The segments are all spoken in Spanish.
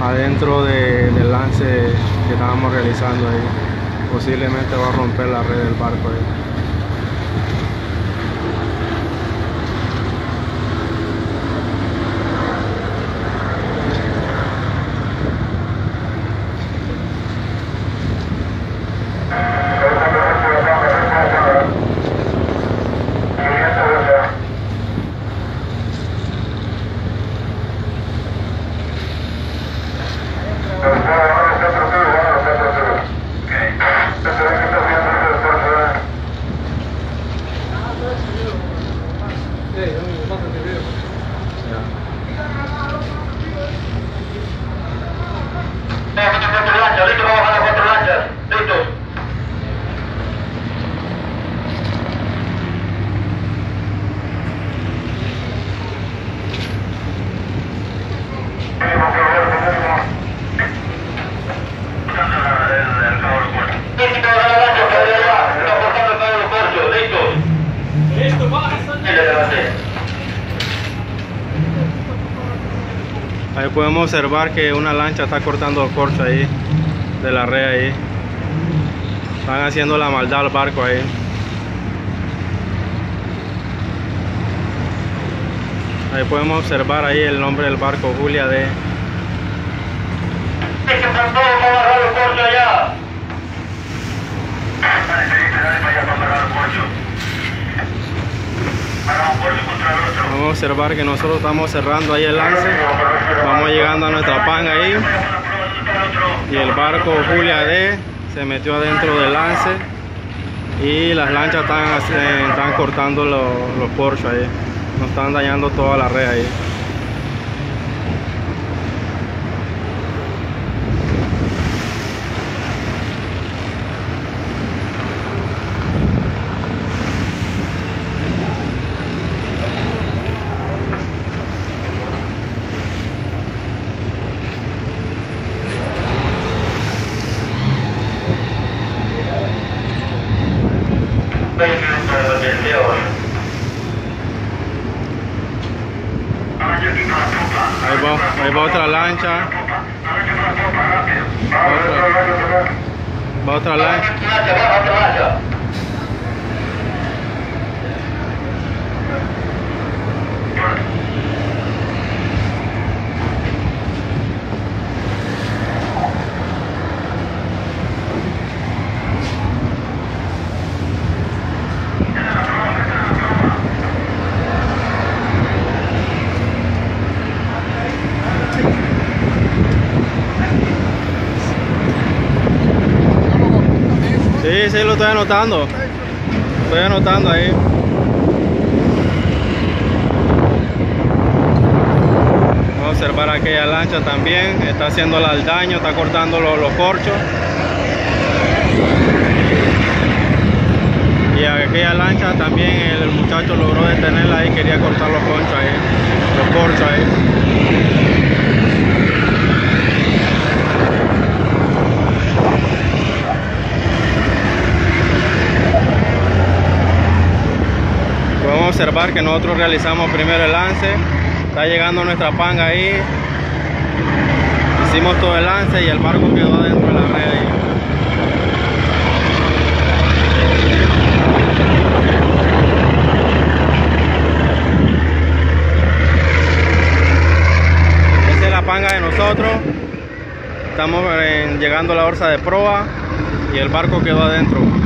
Adentro de, del lance que estábamos realizando ahí. Posiblemente va a romper la red del barco ahí. Listo, vamos a las cuatro lanchas. Listos. Listo, a la lancha, para allá. Está cortando el cabo del corcho. Listos. Listo, baja, Y le levanté. Ahí podemos observar que una lancha está cortando el corcho ahí, de la red ahí. Están haciendo la maldad al barco ahí. Ahí podemos observar ahí el nombre del barco, Julia D. Allá. Vamos a observar que nosotros estamos cerrando ahí el lance. Vamos llegando a nuestra panga ahí. Y el barco Julia D se metió adentro del lance. Y las lanchas están, eh, están cortando los, los corchos ahí. Nos están dañando toda la red. Ahí ahí va otra lancha. Va otra lancha. Lancha, baja Sí, lo estoy anotando. Estoy anotando ahí. Vamos a observar aquella lancha también. Está haciendo el daño, está cortando los, los corchos. Y aquella lancha también el muchacho logró detenerla ahí, quería cortar los conchos ahí, los corchos ahí. Observar que nosotros realizamos primero el lance, está llegando nuestra panga ahí, hicimos todo el lance y el barco quedó adentro de la red ahí. Esa es la panga de nosotros, estamos eh, llegando a la orza de proa y el barco quedó adentro.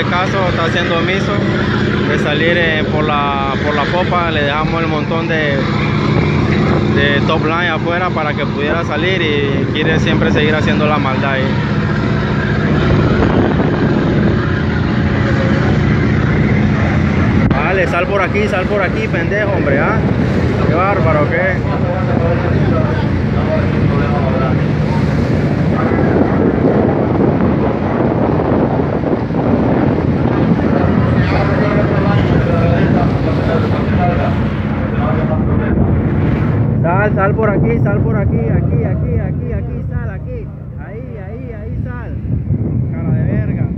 Está haciendo omiso de salir eh, por, la, por la popa. Le dejamos el montón de, de top line afuera para que pudiera salir y quiere siempre seguir haciendo la maldad ahí. Vale, sal por aquí, sal por aquí, pendejo, hombre, ¿ah? Qué bárbaro, ¿qué? Sal, sal por aquí, sal por aquí, aquí, aquí, aquí, aquí, sal, aquí. Ahí, ahí, ahí, sal. Cara de verga.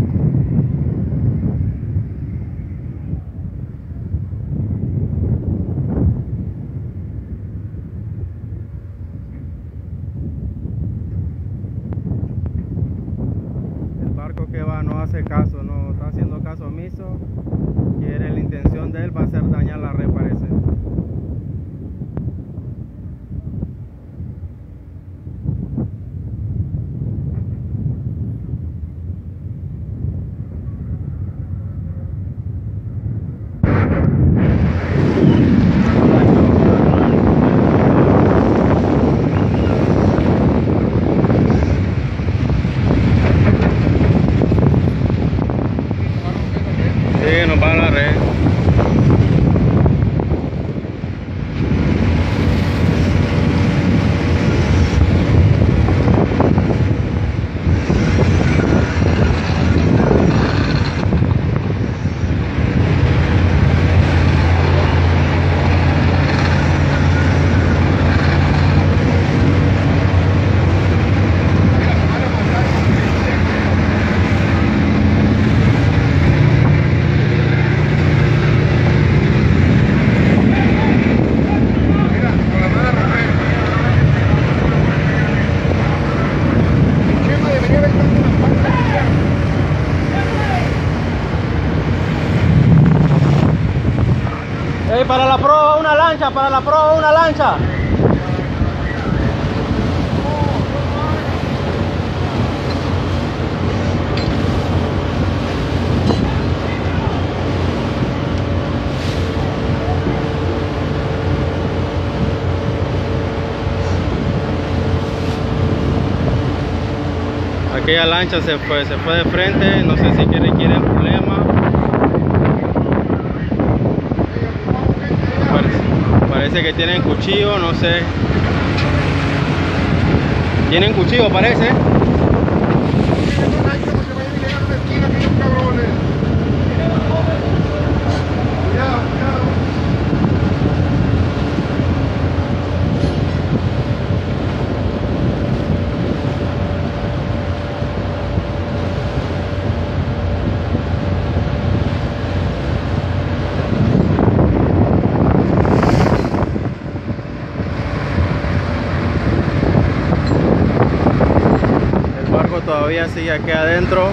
El barco que va no hace caso, no está haciendo caso omiso. Quiere la intención de él va a ser dañar la red, parece. Sí, nos va a la red. Ey, para la proa para la proa una lancha. Aquella lancha se fue, se fue de frente, no sé si quiere, quieren Parece, que tienen cuchillo, no sé. Tienen cuchillo, parece. El barco todavía sigue aquí adentro,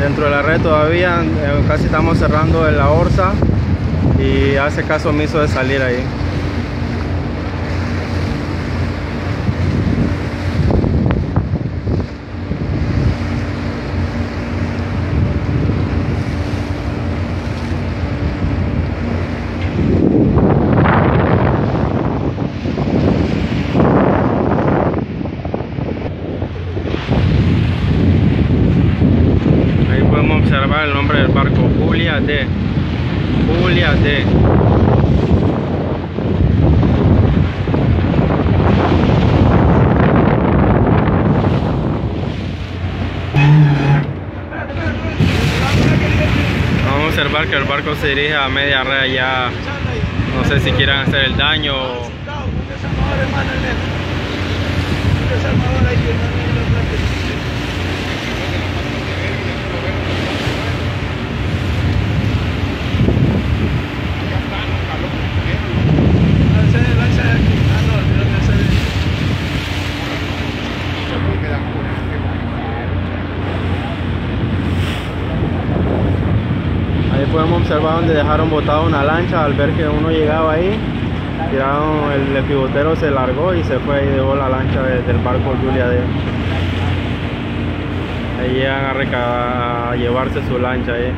dentro de la red todavía, eh, casi estamos cerrando la orza y hace caso omiso de salir. Ahí podemos observar el nombre del barco, Julia D. Julia D. Vamos a observar que el barco se dirige a media red ya. No sé si quieran hacer el daño. o- podemos observar donde dejaron botada una lancha al ver que uno llegaba ahí. Tiraron, el, el pivotero se largó y se fue y dejó la lancha de- del barco Julia D. Ahí llegan a, a llevarse su lancha ahí.